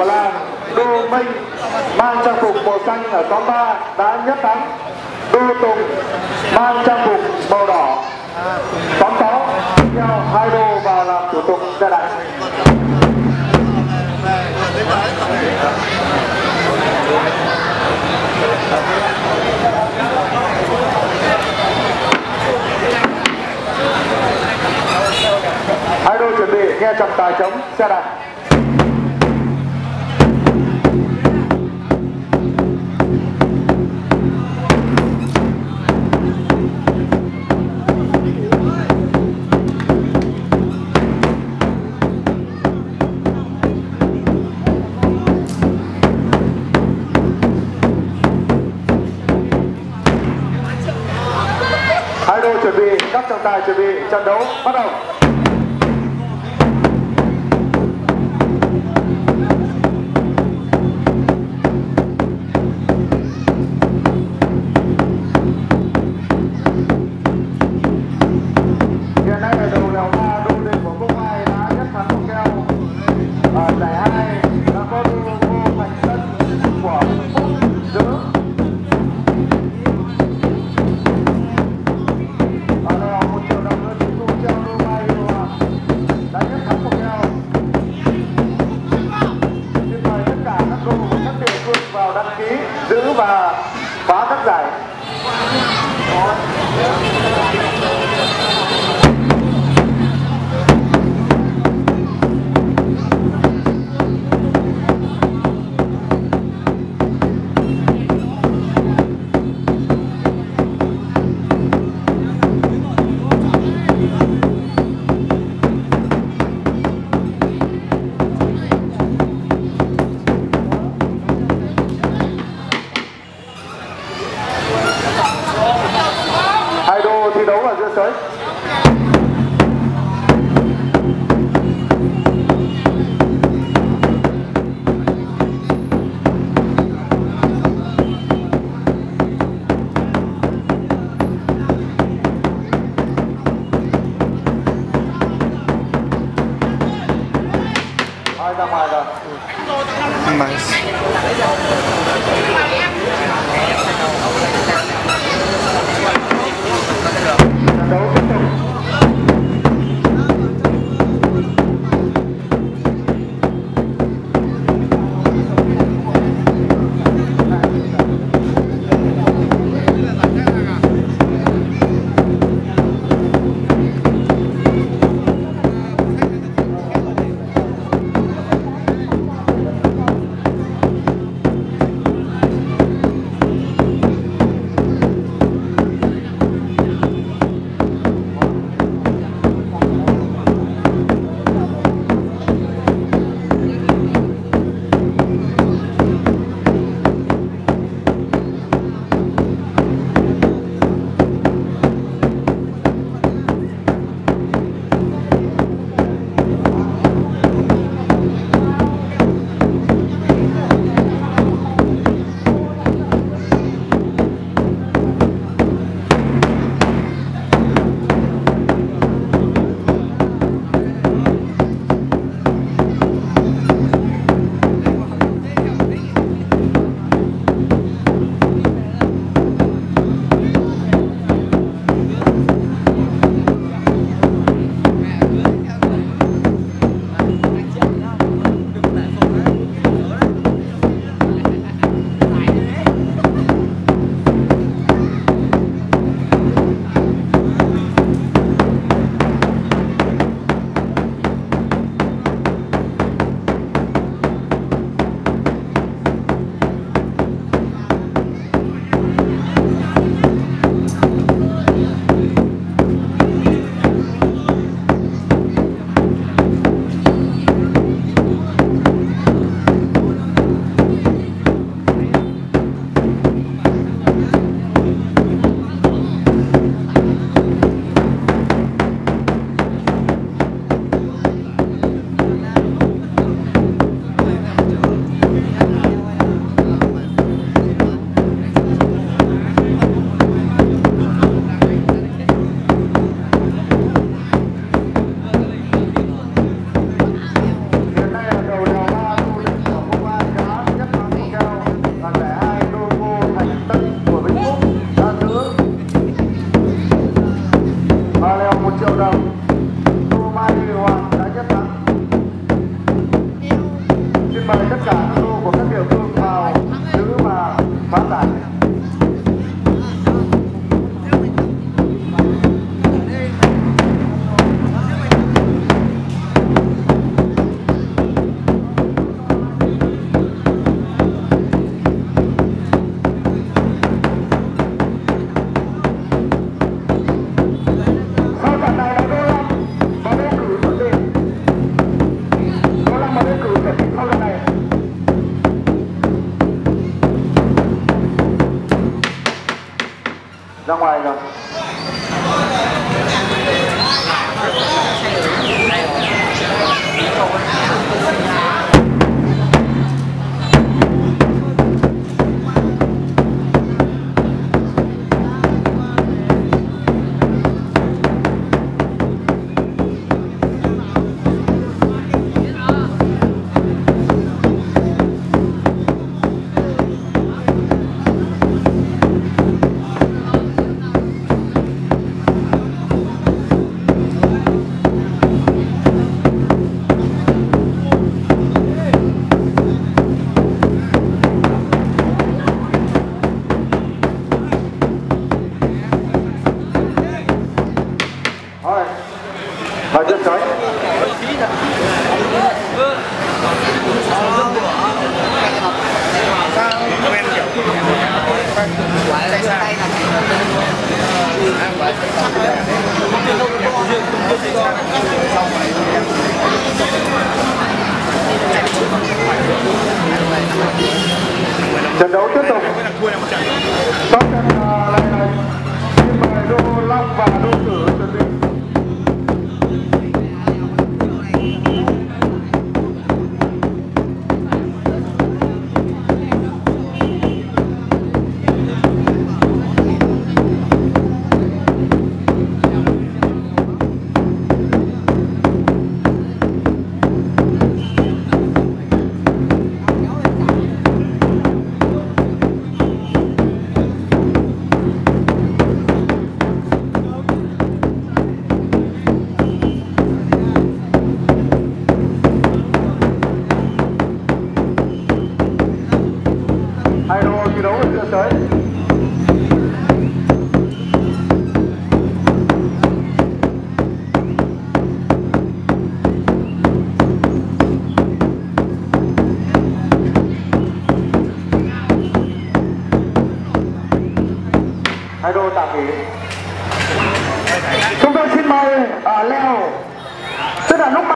của làng Đô Minh mang trang phục màu xanh ở xóm 3 đã nhất thắng. Đô Tùng mang trang phục màu đỏ xóm 6 theo hai đô vào làm thủ tục gia đại Hai đôi chuẩn bị, nghe trọng tài chống xe đạp. Bị, trọng tài chuẩn bị trận đấu bắt đầu. Vào đăng ký giữ và phá các giải. posições. Ciao Thôi trước coi. trận đấu tiếp tục top trận à, là đô long và đô tử chuẩn bị 嗯